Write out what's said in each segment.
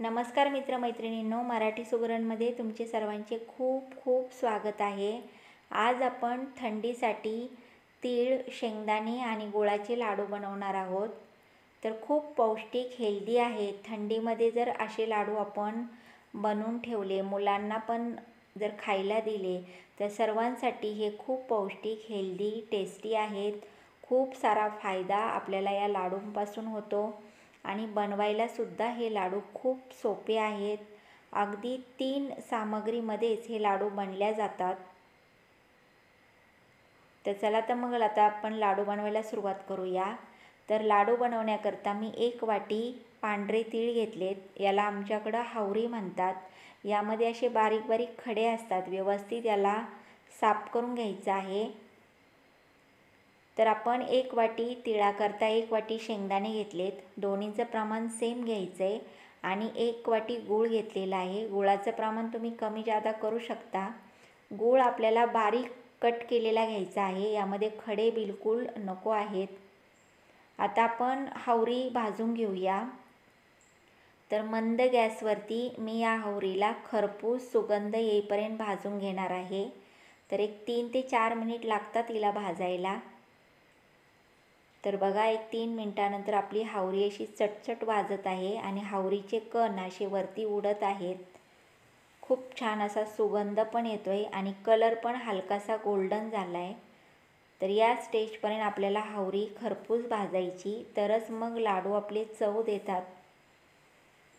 नमस्कार मित्रमैत्रिणींनो मराठी सुगरणमध्ये तुमचे सर्वांचे खूप खूप स्वागत आहे. आज आपण थंडीसाठी तीळ शेंगदाणे आणि गुळाचे लाडू बनवणार आहोत. तर खूप पौष्टिक हेल्दी आहेत थंडीमध्ये जर असे लाडू आपण बनवून ठेवले मुलांना पण जर खायला दिले तर सर्वांसाठी हे खूप पौष्टिक हेल्दी टेस्टी आहेत. खूप सारा फायदा आपल्याला या लाडूंपासून होतो. आणि बनवायलासुद्धा हे लाडू खूप सोपे आहेत. अगदी तीन सामग्रीमध्येच हे लाडू बनल्या जातात. तर चला तर मग आता आपण लाडू बनवायला सुरुवात करूया. तर लाडू बनवण्याकरता मी एक वाटी पांढरे तीळ घेतलेत. याला आमच्याकडं हावरी म्हणतात. यामध्ये असे बारीक बारीक खडे असतात. व्यवस्थित याला साफ करून घ्यायचं आहे. तर आपण एक वाटी तिळाकरता एक वाटी शेंगदाणे घेतलेत. दोन्हीचं प्रमाण सेम घ्यायचं आहे आणि एक वाटी गूळ घेतलेला आहे. गुळाचं प्रमाण तुम्ही कमी जादा करू शकता. गूळ आपल्याला बारीक कट केलेला घ्यायचा आहे. यामध्ये खडे बिलकुल नको आहेत. आता आपण हावरी भाजून घेऊया. तर मंद गॅसवरती मी या हावरीला खरपूस सुगंध येईपर्यंत भाजून घेणार आहे. तर एक तीन ते चार मिनिट लागतात तिला भाजायला. तर बघा एक तीन मिनटानंतर आपली हावरी अशी चटचट वाजत आहे आणि हावरीचे कण असे वरती उडत आहेत. खूप छान असा सुगंध पण येतो आहे आणि कलर पण हलकासा गोल्डन झाला आहे तर या स्टेजपर्यंत आपल्याला हावरी खरपूस भाजायची तरच मग लाडू आपले चव देतात.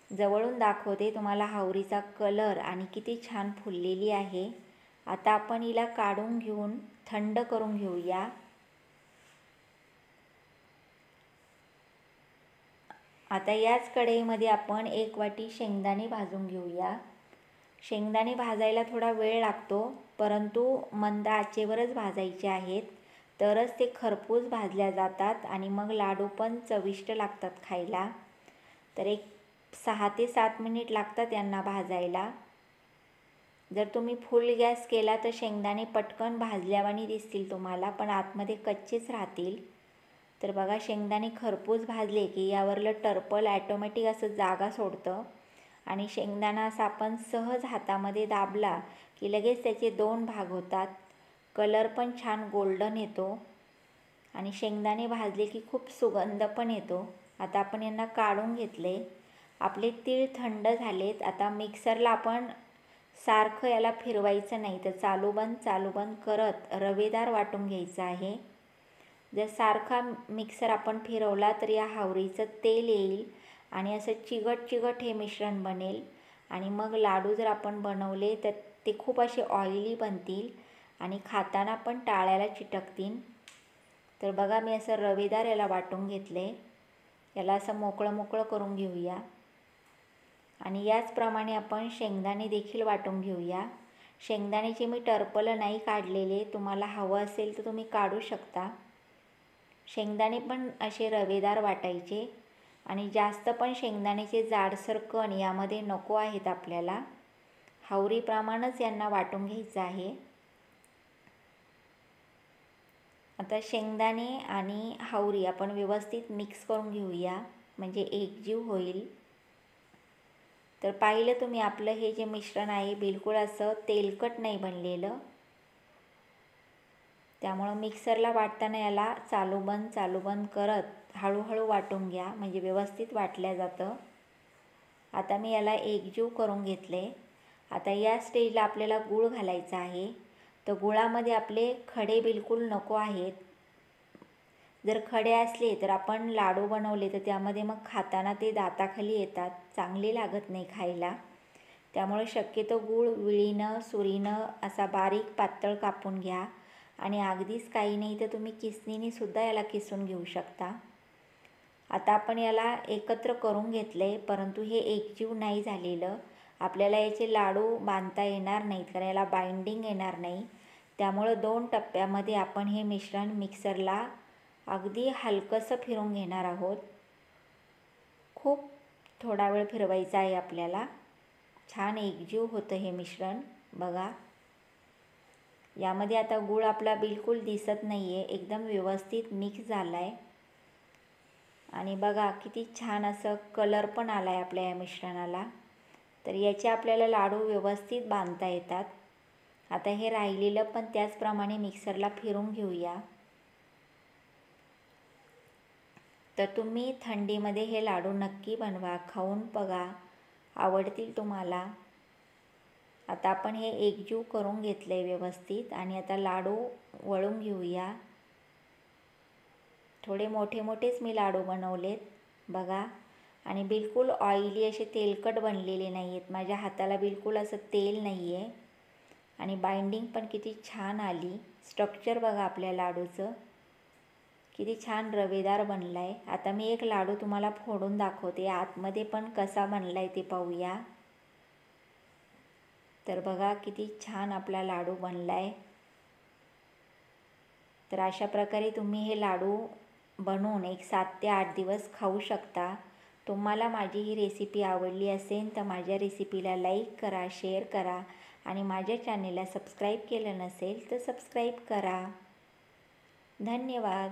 जवळून दाखवते तुम्हाला हावरीचा कलर आणि किती छान फुललेली आहे. आता आपण हिला काढून घेऊन थंड करून घेऊया. आता याच कढईमध्ये आपण एक वाटी शेंगदाणे भाजून घेऊया. शेंगदाणे भाजायला थोडा वेळ लागतो परंतु मंद आचेवरच भाजायचे आहेत. तरच ते खरपूस भाजल्या जातात आणि मग लाडू पण चविष्ट लागतात खायला. तर एक सहा ते सात मिनिट लागतात यांना भाजायला. जर तुम्ही फुल गॅस केला तर शेंगदाणे पटकन भाजल्यावानी दिसतील तुम्हाला पण आतमध्ये कच्चेच राहतील. तर बघा शेंगदाणे खरपूस भाजले की यावरलं टर्पल ॲटोमॅटिक असं जागा सोडतं. आणि शेंगदाणा असा आपण सहज हातामध्ये दाबला की लगेच त्याचे दोन भाग होतात. कलर पण छान गोल्डन येतो. आणि शेंगदाणे भाजले की खूप सुगंध पण येतो. आता आपण यांना काढून घेतले. आपले तीळ थंड झालेत. आता मिक्सरला आपण सारखं याला फिरवायचं नाही. तर चालू बंद चालू बंद करत रवेदार वाटून घ्यायचं आहे. जर सारखा मिक्सर आपण फिरवला तर या हावरीचं तेल येईल आणि असं चिगट चिगट हे मिश्रण बनेल. आणि मग लाडू जर आपण बनवले तर ते खूप असे ऑइली बनतील आणि खाताना पण टाळ्याला चिटकतील. तर बघा मी असं रवेदार याला वाटून घेतले. याला असं मोकळं मोकळं करून घेऊया. आणि याचप्रमाणे आपण शेंगदाणे देखील वाटून घेऊया. शेंगदाण्याचे मी टर्पलं नाही काढलेले. तुम्हाला हवं असेल तर तुम्ही काढू शकता. शेंगदाणे पण असे रवेदार वाटायचे. आणि जास्त पण शेंगदाण्याचे जाडसर कण यामध्ये नको आहेत आपल्याला. हावरीप्रमाणेच यांना वाटून घ्यायचं आहे. आता शेंगदाणे आणि हावरी आपण व्यवस्थित मिक्स करून घेऊया. म्हणजे एकजीव होईल. तर पाहिलं तुम्ही आपलं हे जे मिश्रण आहे बिलकुल असं तेलकट नाही बनलेलं. त्यामुळं मिक्सरला वाटताना याला चालू बंद चालू बंद करत हळूहळू वाटून घ्या. म्हणजे व्यवस्थित वाटल्या जातं. आता मी याला एकजीव करून घेतले. आता या स्टेजला आपल्याला गूळ घालायचा आहे. तर गुळामध्ये आपले खडे बिलकुल नको आहेत. जर खडे असले तर आपण लाडू बनवले तर त्यामध्ये मग खाताना ते दाताखाली येतात. चांगले लागत नाही खायला. त्यामुळे शक्यतो गूळ विळीनं सुरीनं असा बारीक पातळ कापून घ्या. आणि अगदीच काही नाही तर तुम्ही किसनीने सुद्धा याला किसून घेऊ शकता. आता आपण याला एकत्र करून घेतलं आहे परंतु हे एकजीव नाही झालेलं. आपल्याला याचे लाडू बांधता येणार नाहीत कारण याला बाइंडिंग येणार नाही. त्यामुळं दोन टप्प्यामध्ये आपण हे मिश्रण मिक्सरला अगदी हलकंसं फिरून घेणार आहोत. खूप थोडा वेळ फिरवायचा आहे आपल्याला. छान एकजीव होतं हे मिश्रण बघा. यामध्ये आता गूळ आपला बिलकुल दिसत नाही आहे एकदम व्यवस्थित मिक्स झाला आहे आणि बघा किती छान असं कलर पण आला आहे आपल्या या मिश्रणाला. तर याचे आपल्याला लाडू व्यवस्थित बांधता येतात. आता हे राहिलेलं पण त्याचप्रमाणे मिक्सरला फिरून घेऊया. तर तुम्ही थंडीमध्ये हे लाडू नक्की बनवा. खाऊन बघा. आवडतील तुम्हाला. आता आपण हे एकजीव करून घेतलं आहे व्यवस्थित आणि आता लाडू वळून घेऊया. थोडे मोठे मोठेच मी लाडू बनवलेत बघा. आणि बिलकुल ऑइली असे तेलकट बनलेले नाही आहेत माझ्या हाताला बिलकुल असं तेल नाही आहे आणि बाइंडिंग पण किती छान आली. स्ट्रक्चर बघा आपल्या लाडूचं. किती छान रवेदार बनला आहे आता मी एक लाडू तुम्हाला फोडून दाखवते. आतमध्ये पण कसा बनला आहे ते पाहूया. तर बघा किती छान आपला लाडू बनला आहे तर अशा प्रकारे तुम्ही हे लाडू बनवून एक सात ते आठ दिवस खाऊ शकता. तुम्हाला माझी ही रेसिपी आवडली असेल तर माझ्या रेसिपीला लाईक करा शेअर करा आणि माझ्या चॅनेलला सबस्क्राईब केलं नसेल तर सबस्क्राईब करा. धन्यवाद.